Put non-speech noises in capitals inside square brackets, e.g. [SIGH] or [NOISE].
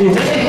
你 [LAUGHS] 真